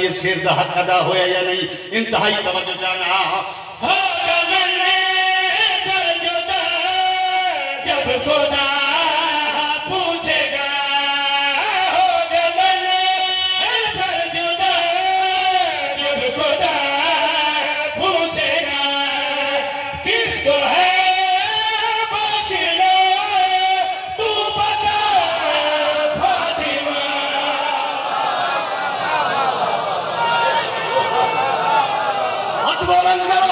ये शेर का हक अदा होया या नहीं? इंतहाई तवज्जो जाना। हो मैंने जब खुदा ಹತ್ತು